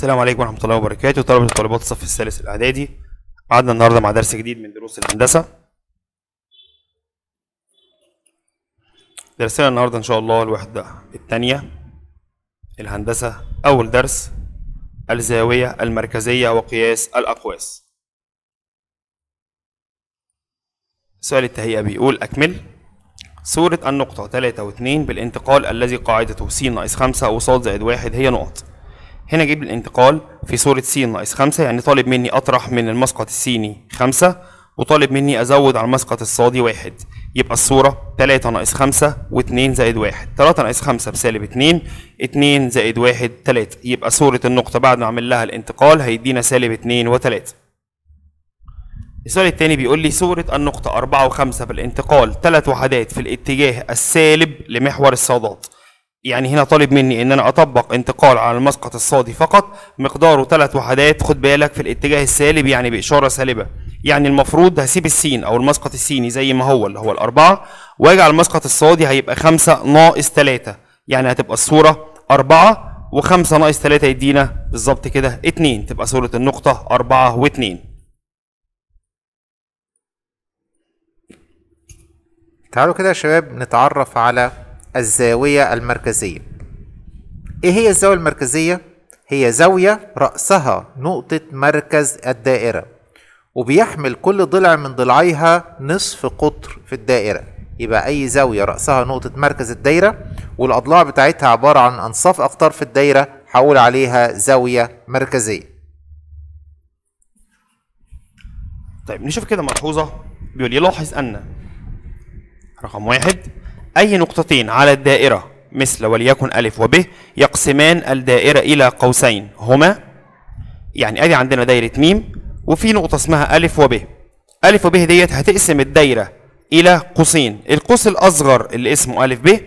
السلام عليكم ورحمة الله وبركاته. طلبة وطالبات الصف الثالث الإعدادي. قعدنا النهاردة مع درس جديد من دروس الهندسة. درسنا النهاردة إن شاء الله الوحدة الثانية الهندسة. أول درس الزاوية المركزية وقياس الأقواس. سؤال التهيئة بيقول أكمل. صورة النقطة 3 و2 بالانتقال الذي قاعدته س ناقص 5 وصاد زائد 1 هي نقط. هنا جيب الانتقال في صورة س ناقص 5 يعني طالب مني أطرح من المسقط السيني 5 وطالب مني أزود على المسقط الصادي 1 يبقى الصورة 3 ناقص 5 و2 زائد 1 3 ناقص 5 بسالب 2 2 زائد 1 3 يبقى صورة النقطة بعد ما أعمل لها الانتقال هيدينا سالب 2 و3 السؤال التاني بيقول لي صورة النقطة أربعة وخمسة بالانتقال ثلاث وحدات في الاتجاه السالب لمحور الصادات. يعني هنا طالب مني إن أنا أطبق انتقال على المسقط الصادي فقط مقداره ثلاث وحدات خد بالك في الاتجاه السالب يعني بإشارة سالبة. يعني المفروض هسيب السين أو المسقط السيني زي ما هو اللي هو الأربعة وأجي على المسقط الصادي هيبقى خمسة ناقص ثلاثة. يعني هتبقى الصورة أربعة وخمسة ناقص ثلاثة يدينا بالظبط كده اتنين تبقى صورة النقطة أربعة واتنين. تعالوا كده يا شباب نتعرف على الزاوية المركزية. إيه هي الزاوية المركزية؟ هي زاوية رأسها نقطة مركز الدائرة وبيحمل كل ضلع من ضلعيها نصف قطر في الدائرة. يبقى أي زاوية رأسها نقطة مركز الدايرة والأضلاع بتاعتها عبارة عن أنصاف أقطار في الدايرة هقول عليها زاوية مركزية. طيب نشوف كده ملحوظة. بيقول يلاحظ أن رقم واحد أي نقطتين على الدائرة مثل وليكن ألف وب يقسمان الدائرة إلى قوسين هما يعني أدي عندنا دايرة ميم وفي نقطة اسمها ألف وب. ألف وب ديت هتقسم الدايرة إلى قوسين القوس الأصغر اللي اسمه ألف ب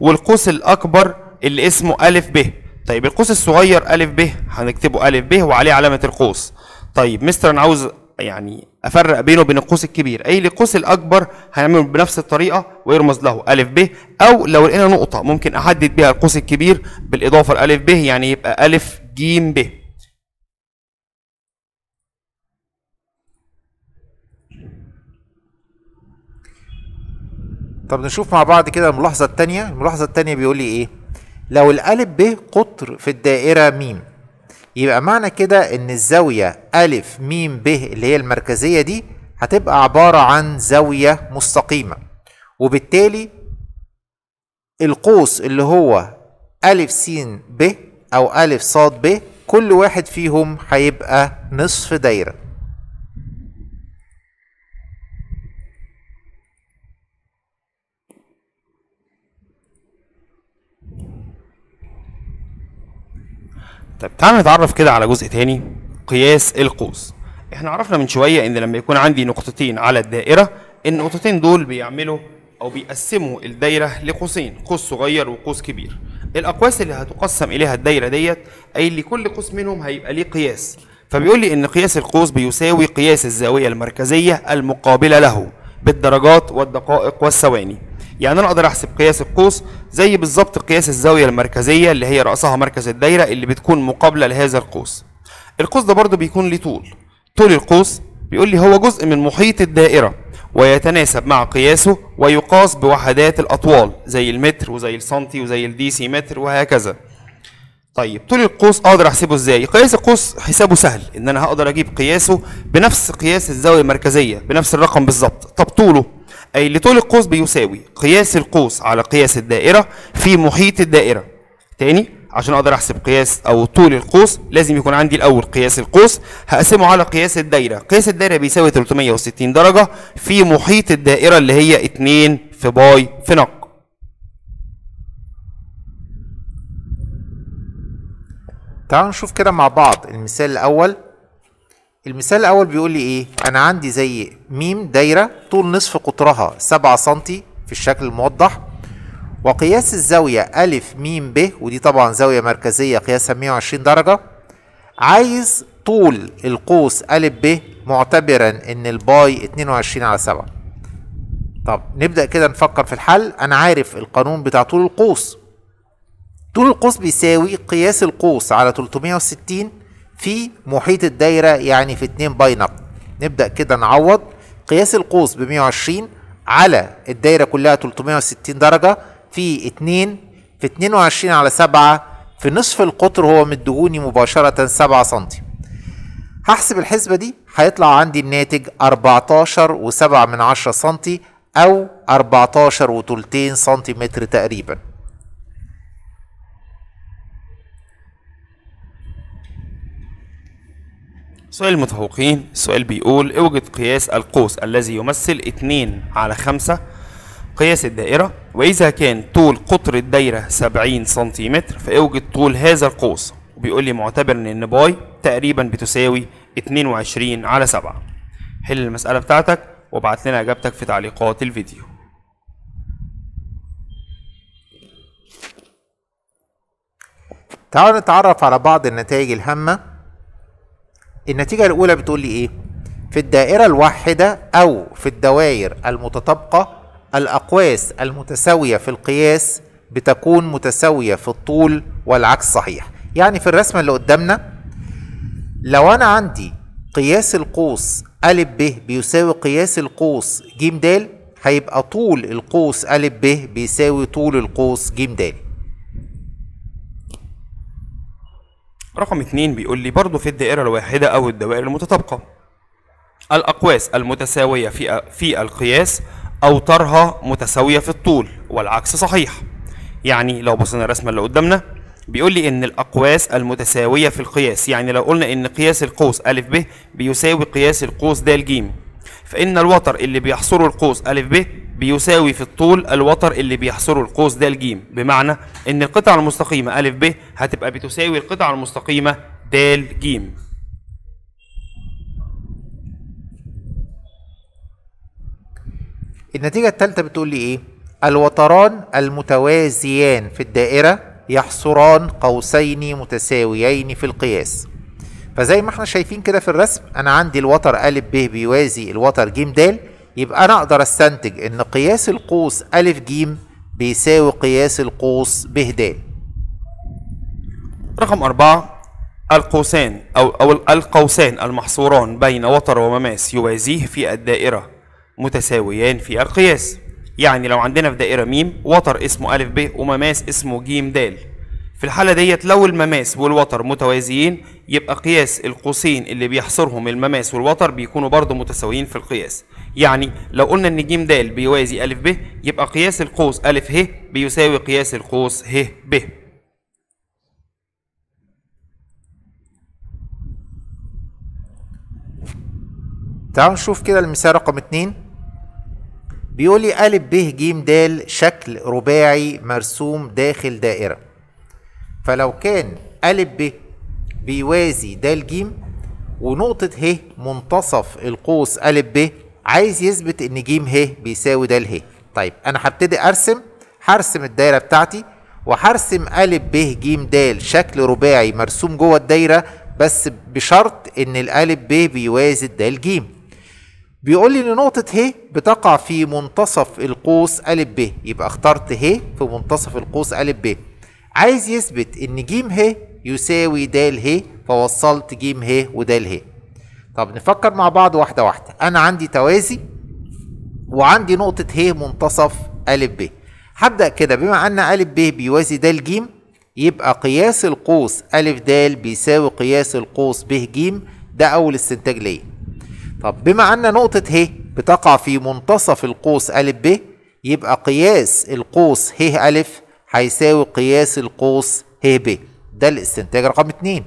والقوس الأكبر اللي اسمه ألف ب. طيب القوس الصغير ألف ب هنكتبه ألف ب وعليه علامة القوس. طيب مستر أنا عاوز يعني أفرق بينه وبين القوس الكبير. أي القوس الأكبر هنعمله بنفس الطريقة ويرمز له ألف ب أو لو لقينا نقطة ممكن أحدد بيها القوس الكبير بالإضافة لألف ب يعني يبقى ألف ج ب. طب نشوف مع بعض كده الملاحظة التانية. الملاحظة التانية بيقول لي إيه؟ لو الألف ب قطر في الدائرة ميم يبقى معنى كده إن الزاوية ألف ميم ب اللي هي المركزية دي هتبقى عبارة عن زاوية مستقيمة. وبالتالي القوس اللي هو ألف س ب أو ألف صاد ب كل واحد فيهم هيبقى نصف دايرة. طيب تعالى نتعرف كده على جزء تاني قياس القوس. إحنا عرفنا من شوية إن لما يكون عندي نقطتين على الدائرة النقطتين دول بيعملوا أو بيقسموا الدايرة لقوسين قوس صغير وقوس كبير. الأقواس اللي هتقسم إليها الدايرة ديت أي لكل قوس منهم هيبقى ليه قياس. فبيقول لي إن قياس القوس بيساوي قياس الزاوية المركزية المقابلة له بالدرجات والدقائق والثواني. يعني أنا أقدر أحسب قياس القوس زي بالظبط قياس الزاوية المركزية اللي هي رأسها مركز الدايرة اللي بتكون مقابلة لهذا القوس. القوس ده برضو بيكون ليه طول. طول القوس بيقول لي هو جزء من محيط الدائرة. ويتناسب مع قياسه ويقاس بوحدات الأطوال زي المتر وزي السنتي وزي الديسي متر وهكذا. طيب طول القوس أقدر أحسبه إزاي؟ قياس القوس حسابه سهل إن أنا هقدر أجيب قياسه بنفس قياس الزاوية المركزية بنفس الرقم بالظبط. طب طوله؟ أي لطول القوس بيساوي قياس القوس على قياس الدائرة في محيط الدائرة. تاني؟ عشان أقدر أحسب قياس أو طول القوس لازم يكون عندي الأول قياس القوس. هقسمه على قياس الدايرة. قياس الدايرة بيساوي 360 درجة في محيط الدائرة اللي هي 2 في باي في نق تعالوا نشوف كده مع بعض المثال الأول. المثال الأول بيقول لي إيه؟ أنا عندي هي ميم دايرة طول نصف قطرها 7 سنتي في الشكل الموضح. وقياس الزاوية ألف ميم ب ودي طبعا زاوية مركزية قياسها 120 درجة. عايز طول القوس ألف ب معتبرا إن الباي 22 على 7 طب نبدأ كده نفكر في الحل. أنا عارف القانون بتاع طول القوس. طول القوس بيساوي قياس القوس على 360 في محيط الدايرة يعني في 2 باي نقط نبدأ كده نعوض. قياس القوس ب 120 على الدايرة كلها 360 درجة. في 2 في 22 على 7 في نصف القطر هو مدهوني مباشرة 7 سنتي. هحسب الحسبة دي هيطلع عندي الناتج 14 و7 من 10 سنتي أو 14 وتلتين سنتيمتر تقريبا. سؤال المتفوقين السؤال بيقول اوجد قياس القوس الذي يمثل 2 على 5 قياس الدائرة وإذا كان طول قطر الدايرة 70 سنتيمتر فأوجد طول هذا القوس. وبيقول لي معتبر إن باي تقريبا بتساوي 22 على 7 حل المسألة بتاعتك وابعت لنا إجابتك في تعليقات الفيديو. تعالوا نتعرف على بعض النتائج الهامة. النتيجة الأولى بتقول لي إيه؟ في الدائرة الواحدة أو في الدوائر المتطابقة الأقواس المتساوية في القياس بتكون متساوية في الطول والعكس صحيح. يعني في الرسمة اللي قدامنا لو أنا عندي قياس القوس أ ب بيساوي قياس القوس ج د هيبقى طول القوس أ ب بيساوي طول القوس ج د رقم اتنين بيقول لي برضه في الدائرة الواحدة أو الدوائر المتطابقة. الأقواس المتساوية في في القياس أوتارها متساوية في الطول والعكس صحيح. يعني لو بصينا الرسمة اللي قدامنا بيقول لي إن الأقواس المتساوية في القياس يعني لو قلنا إن قياس القوس أ ب بيساوي قياس القوس د ج. فإن الوتر اللي بيحصره القوس أ ب بيساوي في الطول الوتر اللي بيحصره القوس د ج. بمعنى إن القطعة المستقيمة أ ب هتبقى بتساوي القطعة المستقيمة د ج. النتيجة الثالثة بتقول لي إيه؟ الوتران المتوازيان في الدائرة يحصران قوسين متساويين في القياس. فزي ما إحنا شايفين كده في الرسم أنا عندي الوتر ا ب بيوازي الوتر ج د يبقى أنا أقدر أستنتج إن قياس القوس ا ج بيساوي قياس القوس ب د رقم أربعة القوسان أو أو القوسان المحصوران بين وتر ومماس يوازيه في الدائرة. متساويان في القياس. يعني لو عندنا في دائرة ميم وتر اسمه أ ب ومماس اسمه ج د في الحالة ديت لو المماس والوتر متوازيين يبقى قياس القوسين اللي بيحصرهم المماس والوتر بيكونوا برضه متساويين في القياس. يعني لو قلنا إن ج د بيوازي أ ب يبقى قياس القوس أ ه بيساوي قياس القوس ه ب. تعالوا نشوف كده المثال رقم اتنين. بيقول لي أ ب ج د شكل رباعي مرسوم داخل دائرة. فلو كان أ ب بيوازي د ج ونقطة ه منتصف القوس أ ب عايز يثبت إن ج ه بيساوي د ه. طيب أنا هبتدي أرسم هرسم الدايرة بتاعتي وهرسم أ ب ج د شكل رباعي مرسوم جوه الدايرة بس بشرط إن الأ ب بيوازي د ج بيقول لي إن نقطة ه بتقع في منتصف القوس أ ب. يبقى اخترت ه في منتصف القوس أ ب. عايز يثبت إن ج ه يساوي د ه فوصلت ج ه ود ه. طب نفكر مع بعض واحدة واحدة. أنا عندي توازي وعندي نقطة ه منتصف أ ب. هبدأ كده. بما أن أ ب بيوازي د ج يبقى قياس القوس أ د بيساوي قياس القوس ب ج ده أول استنتاج ليا. طب بما أن نقطة ه بتقع في منتصف القوس أ ب يبقى قياس القوس ه أ هيساوي قياس القوس ه ب. ده الاستنتاج رقم اتنين.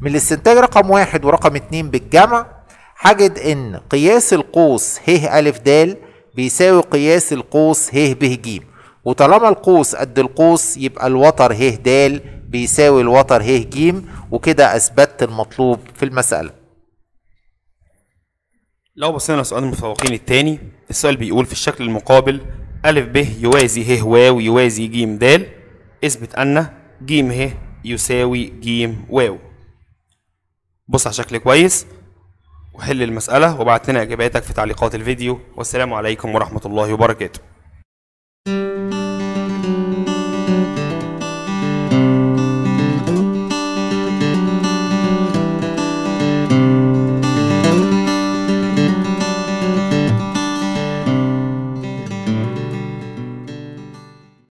من الاستنتاج رقم واحد ورقم اتنين بالجمع هجد إن قياس القوس ه أ د بيساوي قياس القوس ه ب ج. وطالما القوس قد القوس يبقى الوتر ه د بيساوي الوتر ه ج. وكده اثبتت المطلوب في المسألة. لو بصينا لسؤال المتفوقين التاني السؤال بيقول في الشكل المقابل أ ب يوازي ه واو يوازي ج د اثبت أن ج ه يساوي ج واو. بص على شكل كويس وحل المسألة وبعت لنا إجاباتك في تعليقات الفيديو والسلام عليكم ورحمة الله وبركاته.